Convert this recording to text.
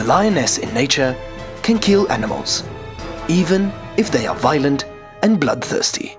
The lioness in nature can kill animals, even if they are violent and bloodthirsty.